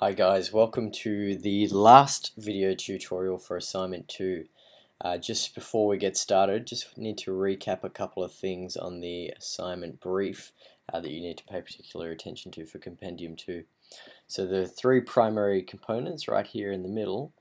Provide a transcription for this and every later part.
Hi guys, welcome to the last video tutorial for assignment 2. Uh, just before we get started, just need to recap a couple of things on the assignment brief uh, that you need to pay particular attention to for Compendium 2. So the three primary components right here in the middle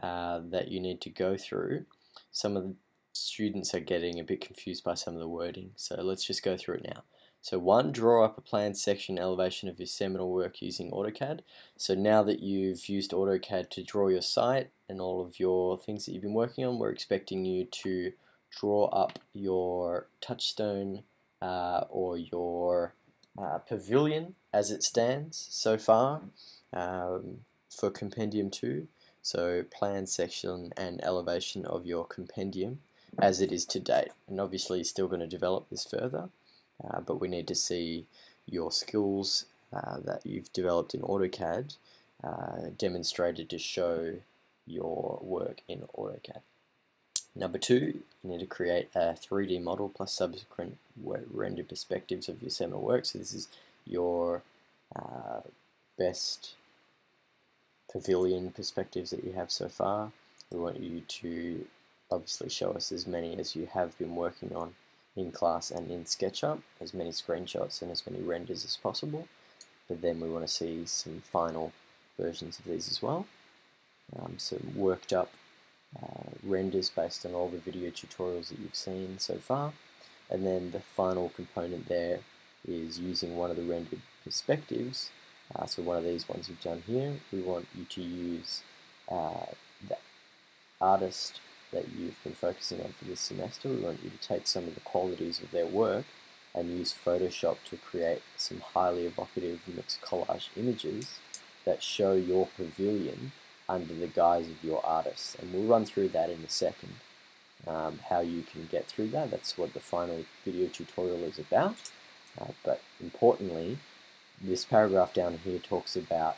uh, that you need to go through. Some of the students are getting a bit confused by some of the wording, so let's just go through it now. So one, draw up a plan section elevation of your seminal work using AutoCAD. So now that you've used AutoCAD to draw your site and all of your things that you've been working on, we're expecting you to draw up your touchstone uh, or your uh, pavilion as it stands so far um, for Compendium 2. So plan section and elevation of your compendium as it is to date. And obviously still going to develop this further. Uh, but we need to see your skills uh, that you've developed in AutoCAD uh, demonstrated to show your work in AutoCAD. Number two, you need to create a 3D model plus subsequent render perspectives of your seminal work. So this is your uh, best pavilion perspectives that you have so far. We want you to obviously show us as many as you have been working on in class and in SketchUp, as many screenshots and as many renders as possible. But then we want to see some final versions of these as well. Um, some worked up uh, renders based on all the video tutorials that you've seen so far. And then the final component there is using one of the rendered perspectives. Uh, so one of these ones you've done here, we want you to use uh, the artist that you've been focusing on for this semester. We want you to take some of the qualities of their work and use Photoshop to create some highly evocative mixed collage images that show your pavilion under the guise of your artist. And we'll run through that in a second, um, how you can get through that. That's what the final video tutorial is about. Uh, but importantly, this paragraph down here talks about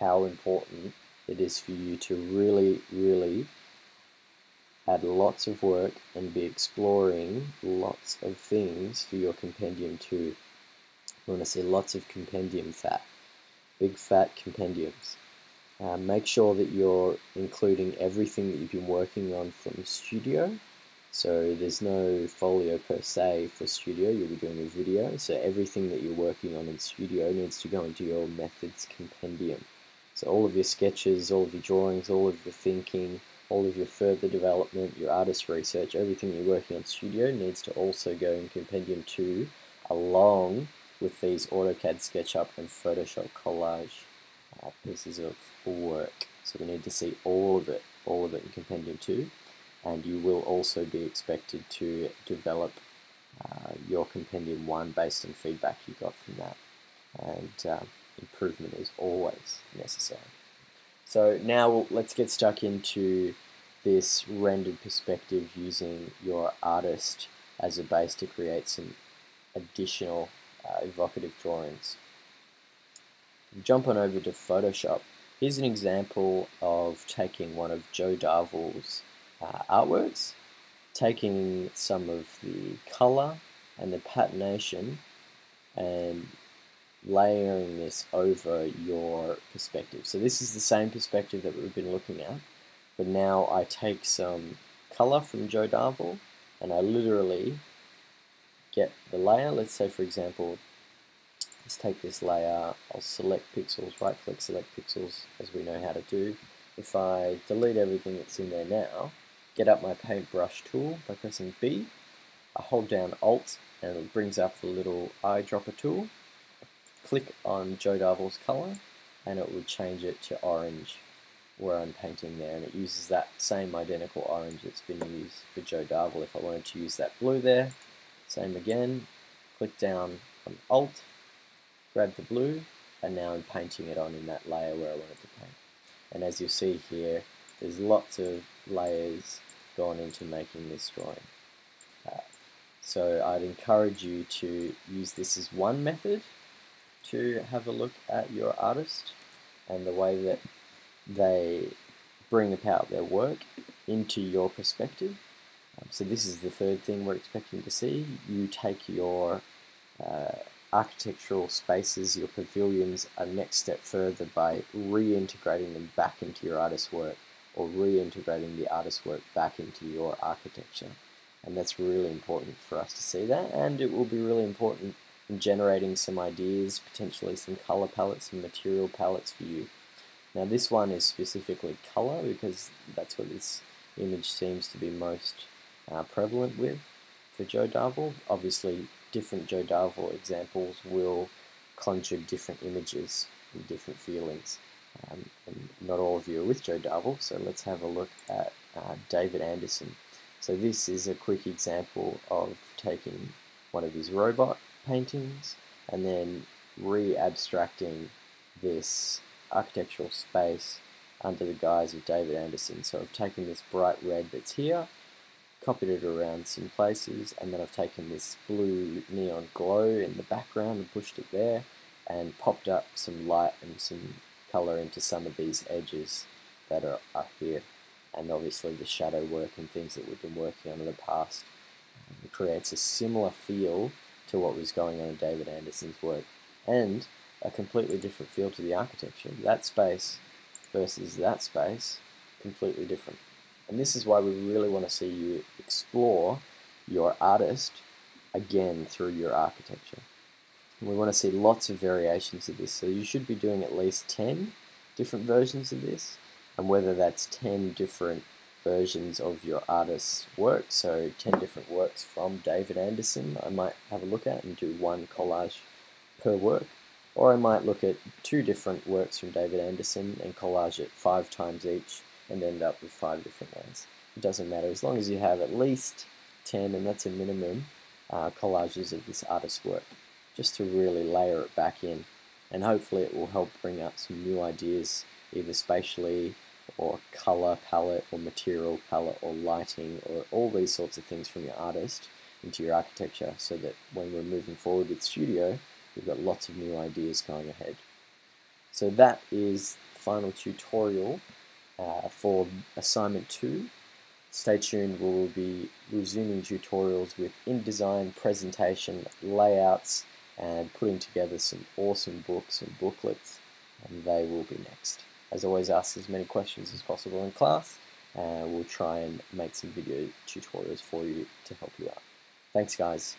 how important it is for you to really, really add lots of work and be exploring lots of things for your compendium too. You want to see lots of compendium fat, big fat compendiums. Uh, make sure that you're including everything that you've been working on from Studio. So there's no folio per se for Studio, you'll be doing a video. So everything that you're working on in Studio needs to go into your methods compendium. So all of your sketches, all of your drawings, all of your thinking, all of your further development, your artist research, everything you're working on Studio needs to also go in Compendium 2 along with these AutoCAD SketchUp and Photoshop collage uh, pieces of work. So we need to see all of it, all of it in Compendium 2 and you will also be expected to develop uh, your Compendium 1 based on feedback you got from that and uh, improvement is always necessary. So now let's get stuck into this rendered perspective using your artist as a base to create some additional uh, evocative drawings. Jump on over to Photoshop. Here's an example of taking one of Joe Darvall's uh, artworks, taking some of the color and the patination and layering this over your perspective. So this is the same perspective that we've been looking at, but now I take some color from Joe Darvall and I literally get the layer. Let's say for example, let's take this layer, I'll select pixels, right click select pixels as we know how to do. If I delete everything that's in there now, get up my paintbrush tool by pressing B, I hold down Alt and it brings up the little eyedropper tool click on Joe Darvall's color and it would change it to orange where I'm painting there and it uses that same identical orange that's been used for Joe Darvall. If I wanted to use that blue there, same again, click down on Alt, grab the blue and now I'm painting it on in that layer where I wanted to paint. And as you see here, there's lots of layers gone into making this drawing. Uh, so I'd encourage you to use this as one method to have a look at your artist and the way that they bring about their work into your perspective. Um, so this is the third thing we're expecting to see. You take your uh, architectural spaces, your pavilions, a next step further by reintegrating them back into your artist's work or reintegrating the artist's work back into your architecture. And that's really important for us to see that, and it will be really important generating some ideas, potentially some color palettes, some material palettes for you. Now, this one is specifically color because that's what this image seems to be most uh, prevalent with for Joe Darvall. Obviously, different Joe Darvall examples will conjure different images and different feelings. Um, and not all of you are with Joe Darvall, so let's have a look at uh, David Anderson. So this is a quick example of taking one of his robot paintings and then re-abstracting this architectural space under the guise of David Anderson. So I've taken this bright red that's here, copied it around some places, and then I've taken this blue neon glow in the background and pushed it there, and popped up some light and some color into some of these edges that are, are here. And obviously the shadow work and things that we've been working on in the past. It creates a similar feel to what was going on in David Anderson's work. And a completely different feel to the architecture. That space versus that space, completely different. And this is why we really want to see you explore your artist again through your architecture. And we want to see lots of variations of this. So you should be doing at least 10 different versions of this. And whether that's 10 different versions of your artist's work, so 10 different works from David Anderson, I might have a look at and do one collage per work. Or I might look at two different works from David Anderson and collage it five times each and end up with five different ones. It doesn't matter as long as you have at least 10, and that's a minimum, uh, collages of this artist's work, just to really layer it back in. And hopefully it will help bring up some new ideas, either spatially or color palette or material palette or lighting or all these sorts of things from your artist into your architecture so that when we're moving forward with studio, we've got lots of new ideas going ahead. So that is the final tutorial uh, for assignment 2. Stay tuned, we will be resuming tutorials with InDesign, presentation, layouts, and putting together some awesome books and booklets, and they will be next. As always, ask as many questions as possible in class, and we'll try and make some video tutorials for you to help you out. Thanks guys.